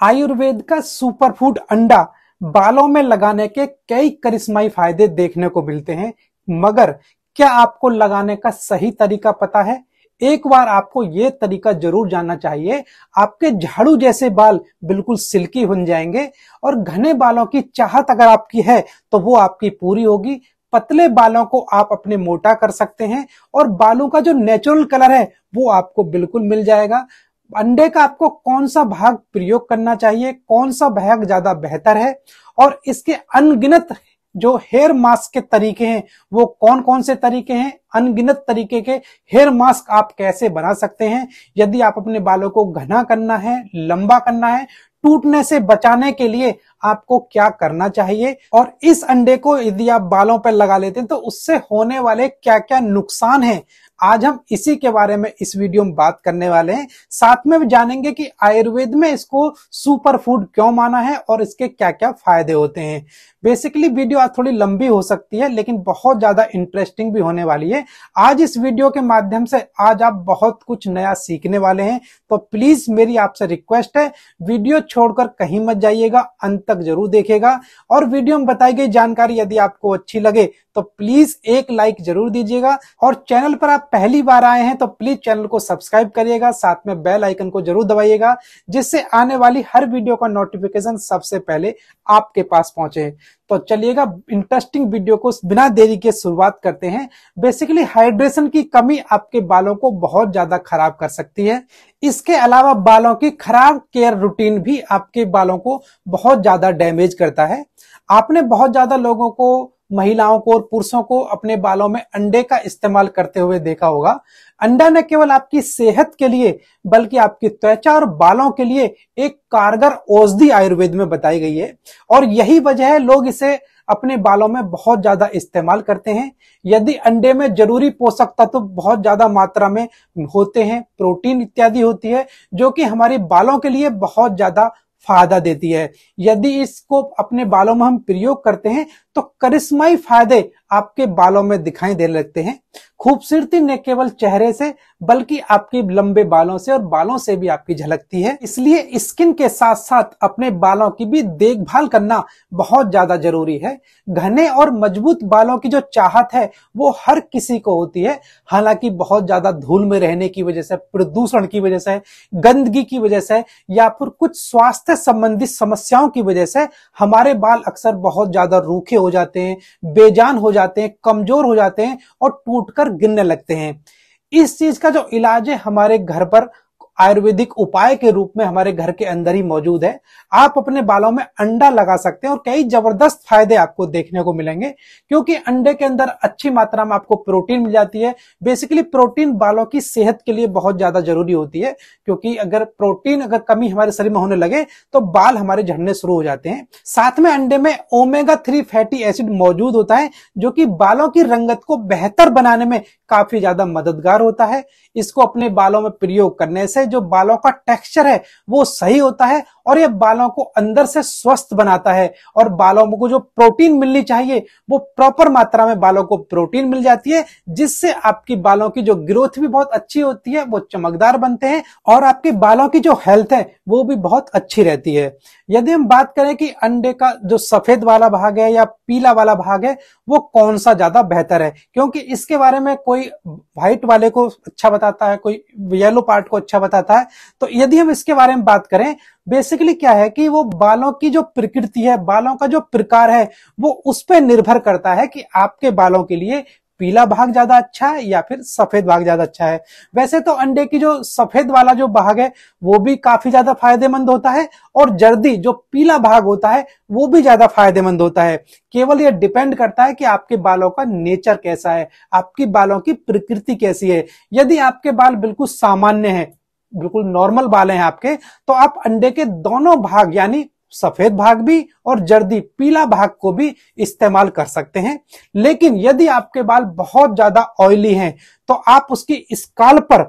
आयुर्वेद का सुपरफूड अंडा बालों में लगाने के कई करिश्माई फ़ायदे देखने को मिलते हैं। मगर क्या आपको लगाने का सही तरीका पता है? एक बार आपको ये तरीका ज़रूर जानना चाहिए। आपके झाड़ू जैसे बाल बिल्कुल सिल्की बन जाएँगे और घने बालों की चाहत अगर आपकी है तो वो आपकी पूरी होगी। पतले बालों को आप अपने मोटा कर सकते हैं और बालों का जो नेचुरल कलर है वो आपको बिल्कुल मिल जाएगा। अंडे का आपको कौन सा भाग प्रयोग करना चाहिए, कौन सा भाग ज़्यादा बेहतर है, और इसके अनगिनत जो हेयर मास्क के तरीके हैं, वो कौन कौन से तरीके हैं, अनगिनत तरीके के हेयर मास्क आप कैसे बना सकते हैं, यदि आप अपने बालों को घना करना है, लंबा करना है, टूटने से बचाने के लिए आपको क्या करना चाहिए, और इस अंडे को यदि आप बालों पर लगा लेते हैं तो उससे होने वाले क्या क्या नुकसान हैं आज हम इसी के बारे में इस वीडियो में बात करने वाले हैं। साथ में जानेंगे कि आयुर्वेद में इसको सुपर फ़ूड क्यों माना है और इसके क्या क्या फ़ायदे होते हैं। बेसिकली वीडियो आज थोड़ी लंबी हो सकती है, लेकिन बहुत ज़्यादा इंटरेस्टिंग भी होने वाली है। आज इस वीडियो के माध्यम से आज आप बहुत कुछ नया सीखने वाले हैं तो प्लीज़ मेरी आपसे रिक्वेस्ट है, वीडियो छोड़कर कहीं मत जाइएगा, अंत तक ज़रूर देखेगा और वीडियो में बताई गई जानकारी यदि आपको अच्छी लगे तो प्लीज़ एक लाइक ज़रूर दीजिएगा। और चैनल पर आप पहली बार आए हैं तो प्लीज़ चैनल को सब्सक्राइब करिएगा, साथ में बेल आइकन को ज़रूर दबाइएगा, जिससे आने वाली हर वीडियो का नोटिफिकेशन सबसे पहले आपके पास पहुँचे। तो चलिएगा इंटरेस्टिंग वीडियो को बिना देरी के शुरुआत करते हैं। बेसिकली हाइड्रेशन की कमी आपके बालों को बहुत ज़्यादा खराब कर सकती है। इसके अलावा बालों की खराब केयर रूटीन भी आपके बालों को बहुत ज़्यादा डैमेज करता है। आपने बहुत ज़्यादा लोगों को महिलाओं को और पुरुषों को अपने बालों में अंडे का इस्तेमाल करते हुए देखा होगा। अंडा न केवल आपकी सेहत के लिए, बल्कि आपकी त्वचा और बालों के लिए एक कारगर औषधि आयुर्वेद में बताई गई है। और यही वजह है, लोग इसे अपने बालों में बहुत ज़्यादा इस्तेमाल करते हैं। यदि अंडे में ज़रूरी पोषक तत्व तो बहुत ज़्यादा मात्रा में होते हैं, प्रोटीन इत्यादि होती है, जो कि हमारे बालों के लिए बहुत ज़्यादा फ़ायदा देती है। यदि इसको अपने बालों में हम प्रयोग करते हैं तो करिश्माई फ़ायदे आपके बालों में दिखाई देने लगते हैं। खूबसूरती न केवल चेहरे से, बल्कि आपके लंबे बालों से और बालों से भी आपकी झलकती है। इसलिए स्किन के साथ साथ अपने बालों की भी देखभाल करना बहुत ज़्यादा ज़रूरी है। घने और मज़बूत बालों की जो चाहत है, वो हर किसी को होती है। हालाँकि बहुत ज़्यादा धूल में रहने की वजह से, प्रदूषण की वजह से, गंदगी की वजह से, या फिर कुछ स्वास्थ्य संबंधित समस्याओं की वजह से, हमारे बाल अक्सर बहुत ज़्यादा रूखे हो जाते हैं, बेजान हो जाते हैं, कमज़ोर हो जाते हैं और टूटकर गिरने लगते हैं। इस चीज़ का जो इलाज है हमारे घर पर आयुर्वेदिक उपाय के रूप में हमारे घर के अंदर ही मौजूद है। आप अपने बालों में अंडा लगा सकते हैं और कई ज़बरदस्त फ़ायदे आपको देखने को मिलेंगे, क्योंकि अंडे के अंदर अच्छी मात्रा में आपको प्रोटीन मिल जाती है। बेसिकली प्रोटीन बालों की सेहत के लिए बहुत ज़्यादा ज़रूरी होती है, क्योंकि अगर प्रोटीन अगर कमी हमारे शरीर में होने लगे तो बाल हमारे झड़ने शुरू हो जाते हैं। साथ में अंडे में ओमेगा थ्री फैटी एसिड मौजूद होता है, जो कि बालों की रंगत को बेहतर बनाने में काफ़ी ज़्यादा मददगार होता है। इसको अपने बालों में प्रयोग करने से जो बालों का टेक्सचर है वो सही होता है और ये बालों को अंदर से स्वस्थ बनाता है और बालों को जो प्रोटीन मिलनी चाहिए, वो प्रॉपर मात्रा में बालों को प्रोटीन मिल जाती है, जिससे आपकी बालों की जो ग्रोथ भी बहुत अच्छी होती है, वो चमकदार बनते हैं और आपके बालों की जो हेल्थ है, वो भी बहुत अच्छी रहती है। यदि हम बात करें कि अंडे का जो सफ़ेद वाला भाग है या पीला वाला भाग है, वो कौन सा ज़्यादा बेहतर है? क्योंकि इसके बारे में कोई व्हाइट वाले को अच्छा बताता है, कोई येलो पार्ट को अच्छा बताता है। तो यदि हम इसके बारे में बात करें बेसिकली क्या है कि वो बालों की जो प्रकृति है, बालों का जो प्रकार है, वो उस पर निर्भर करता है कि आपके बालों के लिए पीला भाग ज़्यादा अच्छा है या फिर सफ़ेद भाग ज़्यादा अच्छा है। वैसे तो अंडे की जो सफ़ेद वाला जो भाग है, वो भी काफ़ी ज़्यादा फ़ायदेमंद होता है और जर्दी जो पीला भाग होता है, वो भी ज़्यादा फ़ायदेमंद होता है। केवल ये डिपेंड करता है कि आपके बालों का नेचर कैसा है, आपकी बालों की प्रकृति कैसी है। यदि आपके बाल बिल्कुल सामान्य है बिल्कुल नॉर्मल बाल हैं आपके तो आप अंडे के दोनों भाग, यानी सफ़ेद भाग भी और जर्दी, पीला भाग को भी इस्तेमाल कर सकते हैं। लेकिन यदि आपके बाल बहुत ज़्यादा ऑयली हैं तो आप उसकी स्काल पर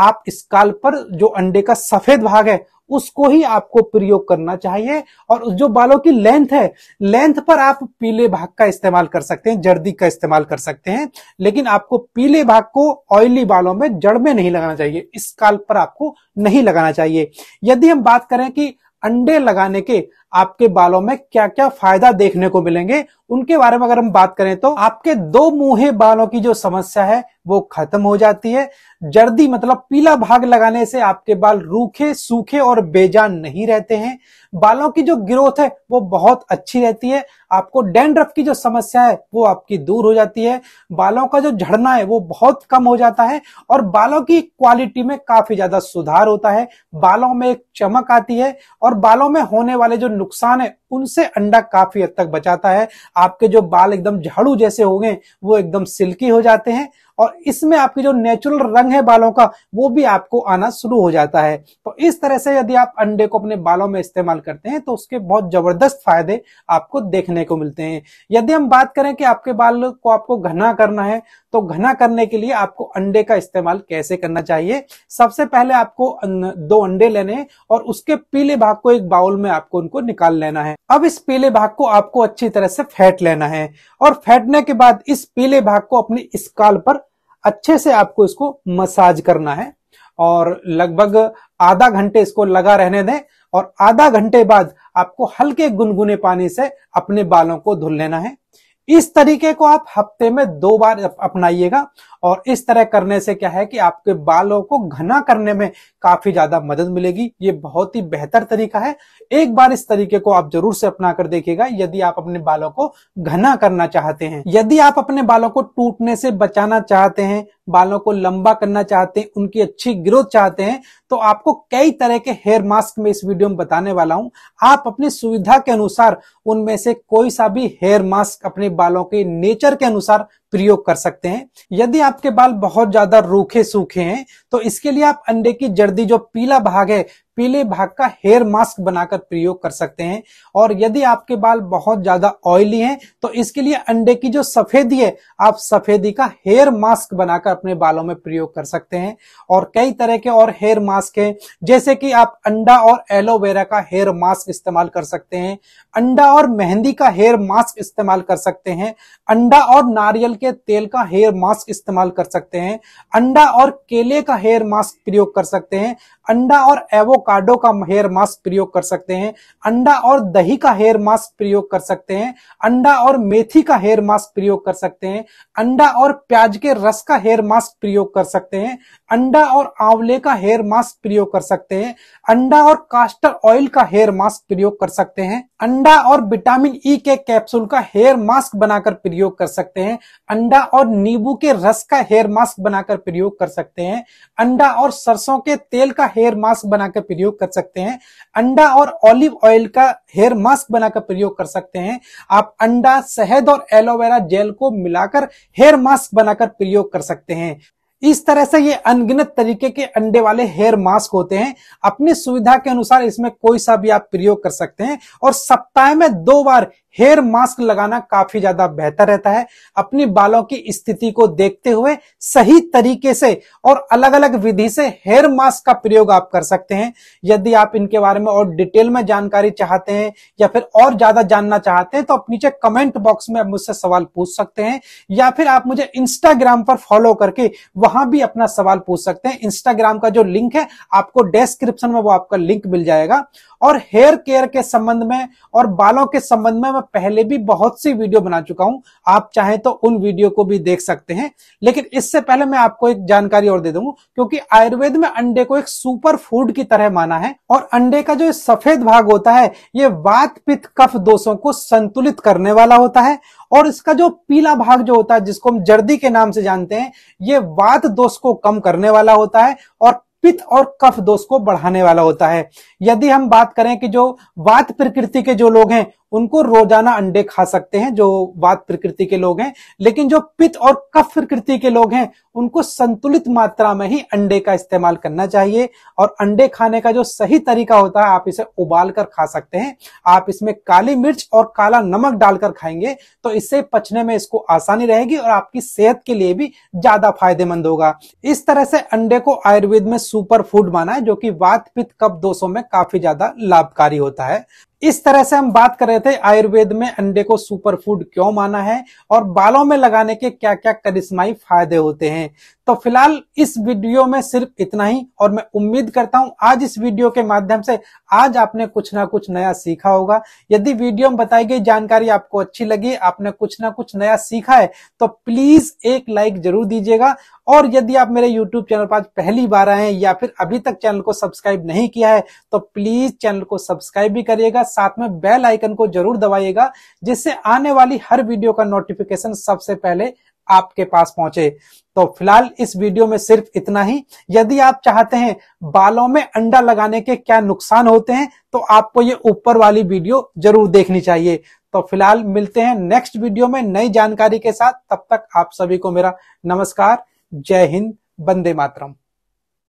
आप स्काल पर जो अंडे का सफ़ेद भाग है, उसको ही आपको प्रयोग करना चाहिए। और जो बालों की लेंथ है, लेंथ पर आप पीले भाग का इस्तेमाल कर सकते हैं, जर्दी का इस्तेमाल कर सकते हैं। लेकिन आपको पीले भाग को ऑयली बालों में जड़ में नहीं लगाना चाहिए। इस काल पर आपको नहीं लगाना चाहिए। यदि हम बात करें कि अंडे लगाने के आपके बालों में क्या क्या फ़ायदा देखने को मिलेंगे, उनके बारे में अगर हम बात करें तो आपके दो मुंहे बालों की जो समस्या है वो खत्म हो जाती है। जर्दी मतलब पीला भाग लगाने से आपके बाल रूखे, सूखे और बेजान नहीं रहते हैं। बालों की जो ग्रोथ है, वो बहुत अच्छी रहती है। आपको डेंड्रफ की जो समस्या है, वो आपकी दूर हो जाती है। बालों का जो झड़ना है, वो बहुत कम हो जाता है और बालों की क्वालिटी में काफ़ी ज़्यादा सुधार होता है। बालों में एक चमक आती है और बालों में होने वाले जो नुकसान है उनसे अंडा काफ़ी हद तक बचाता है। आपके जो बाल एकदम झाड़ू जैसे हो गए, वो एकदम सिल्की हो जाते हैं और इसमें आपकी जो नेचुरल रंग है बालों का, वो भी आपको आना शुरू हो जाता है। तो इस तरह से यदि आप अंडे को अपने बालों में इस्तेमाल करते हैं तो उसके बहुत ज़बरदस्त फ़ायदे आपको देखने को मिलते हैं। यदि हम बात करें कि आपके बाल को आपको घना करना है तो घना करने के लिए आपको अंडे का इस्तेमाल कैसे करना चाहिए? सबसे पहले आपको दो अंडे लेने और उसके पीले भाग को एक बाउल में आपको उनको निकाल लेना है। अब इस पीले भाग को आपको अच्छी तरह से फेंट लेना है और फेंटने के बाद इस पीले भाग को अपने स्काल पर अच्छे से आपको इसको मसाज करना है और लगभग आधा घंटे इसको लगा रहने दें और आधा घंटे बाद आपको हल्के गुनगुने पानी से अपने बालों को धुल लेना है। इस तरीके को आप हफ़्ते में दो बार अपनाइएगा। और इस तरह करने से क्या है कि आपके बालों को घना करने में काफ़ी ज़्यादा मदद मिलेगी। ये बहुत ही बेहतर तरीका है। एक बार इस तरीके को आप ज़रूर से अपना कर देखिएगा, यदि आप अपने बालों को घना करना चाहते हैं। यदि आप अपने बालों को टूटने से बचाना चाहते हैं बालों को लंबा करना चाहते हैं, उनकी अच्छी ग्रोथ चाहते हैं तो आपको कई तरह के हेयर मास्क में इस वीडियो में बताने वाला हूँ। आप अपनी सुविधा के अनुसार उनमें से कोई सा भी हेयर मास्क अपने बालों के नेचर के अनुसार प्रयोग कर सकते हैं। यदि आपके बाल बहुत ज़्यादा रूखे सूखे हैं तो इसके लिए आप अंडे की जर्दी जो पीला भाग है पीले भाग का हेयर मास्क बनाकर प्रयोग कर सकते हैं। और यदि आपके बाल बहुत ज़्यादा ऑयली हैं तो इसके लिए अंडे की जो सफेदी है, आप सफेदी का हेयर मास्क बनाकर अपने बालों में प्रयोग कर सकते हैं। और कई तरह के और हेयर मास्क हैं, जैसे कि आप अंडा और एलोवेरा का हेयर मास्क इस्तेमाल कर सकते हैं। अंडा और मेहंदी का हेयर मास्क इस्तेमाल कर सकते हैं। अंडा और नारियल के तेल का हेयर मास्क इस्तेमाल कर सकते हैं। अंडा और केले का हेयर मास्क प्रयोग कर सकते हैं। अंडा और एवोकाडो का हेयर मास्क प्रयोग कर सकते हैं, अंडा और दही का हेयर मास्क प्रयोग कर सकते हैं, अंडा और मेथी का हेयर मास्क प्रयोग कर सकते हैं, अंडा और प्याज के रस का हेयर मास्क प्रयोग कर सकते हैं अंडा और आंवले का हेयर मास्क प्रयोग कर सकते हैं। अंडा और कास्टर ऑयल का हेयर मास्क प्रयोग कर सकते हैं। अंडा और विटामिन ई के कैप्सूल का हेयर मास्क बनाकर प्रयोग कर सकते हैं। अंडा और नींबू के रस का हेयर मास्क बनाकर प्रयोग कर सकते हैं। अंडा और सरसों के तेल का हेयर मास्क बनाकर प्रयोग कर सकते हैं। अंडा और ऑलिव ऑयल का हेयर मास्क बनाकर प्रयोग कर सकते हैं। आप अंडा, शहद और एलोवेरा जेल को मिलाकर हेयर मास्क बनाकर प्रयोग कर सकते हैं। इस तरह से ये अनगिनत तरीके के अंडे वाले हेयर मास्क होते हैं। अपनी सुविधा के अनुसार इसमें कोई सा भी आप प्रयोग कर सकते हैं और सप्ताह में दो बार हेयर मास्क लगाना काफ़ी ज़्यादा बेहतर रहता है। अपनी बालों की स्थिति को देखते हुए सही तरीके से और अलग अलग विधि से हेयर मास्क का प्रयोग आप कर सकते हैं। यदि आप इनके बारे में और डिटेल में जानकारी चाहते हैं या फिर और ज़्यादा जानना चाहते हैं तो आप नीचे कमेंट बॉक्स में मुझसे सवाल पूछ सकते हैं या फिर आप मुझे इंस्टाग्राम पर फॉलो करके वहाँ भी अपना सवाल पूछ सकते हैं। इंस्टाग्राम का जो लिंक है, आपको डिस्क्रिप्शन में वो आपका लिंक मिल जाएगा। और हेयर केयर के संबंध में और बालों के संबंध में मैं पहले भी बहुत सी वीडियो बना चुका हूँ। आप चाहें तो उन वीडियो को भी देख सकते हैं। लेकिन इससे पहले मैं आपको एक जानकारी और दे दूँगा, क्योंकि आयुर्वेद में अंडे को एक सुपर फ़ूड की तरह माना है और अंडे का जो सफ़ेद भाग होता है, ये वात पित्त कफ दोषों को संतुलित करने वाला होता है और इसका जो पीला भाग जो होता है, जिसको हम जर्दी के नाम से जानते हैं, ये वात दोष को कम करने वाला होता है और पित्त और कफ दोष को बढ़ाने वाला होता है। यदि हम बात करें कि जो वात प्रकृति के जो लोग हैं उनको रोज़ाना अंडे खा सकते हैं, जो वात प्रकृति के लोग हैं, लेकिन जो पित्त और कफ प्रकृति के लोग हैं, उनको संतुलित मात्रा में ही अंडे का इस्तेमाल करना चाहिए। और अंडे खाने का जो सही तरीका होता है, आप इसे उबाल कर खा सकते हैं। आप इसमें काली मिर्च और काला नमक डालकर खाएँगे तो इससे पचने में इसको आसानी रहेगी और आपकी सेहत के लिए भी ज़्यादा फ़ायदेमंद होगा। इस तरह से अंडे को आयुर्वेद में सुपर फ़ूड माना है, जो कि वात पित्त कफ दोषों में काफ़ी ज़्यादा लाभकारी होता है। इस तरह से हम बात कर रहे थे, आयुर्वेद में अंडे को सुपर फ़ूड क्यों माना है और बालों में लगाने के क्या क्या करिश्माई फ़ायदे होते हैं। तो फ़िलहाल इस वीडियो में सिर्फ़ इतना ही, और मैं उम्मीद करता हूँ आज इस वीडियो के माध्यम से आज आपने कुछ ना कुछ नया सीखा होगा। यदि वीडियो में बताई गई जानकारी आपको अच्छी लगी, आपने कुछ ना कुछ नया सीखा है तो प्लीज़ एक लाइक ज़रूर दीजिएगा। और यदि आप मेरे YouTube चैनल पर आज पहली बार आए हैं या फिर अभी तक चैनल को सब्सक्राइब नहीं किया है तो प्लीज़ चैनल को सब्सक्राइब भी करिएगा, साथ में बेल आइकन को ज़रूर दबाइएगा, जिससे आने वाली हर वीडियो का नोटिफिकेशन सबसे पहले आपके पास पहुँचे। तो फ़िलहाल इस वीडियो में सिर्फ़ इतना ही। यदि आप चाहते हैं बालों में अंडा लगाने के क्या नुकसान होते हैं तो आपको ये ऊपर वाली वीडियो ज़रूर देखनी चाहिए। तो फ़िलहाल मिलते हैं नेक्स्ट वीडियो में नई जानकारी के साथ। तब तक आप सभी को मेरा नमस्कार। जय हिंद बंदे मातरम।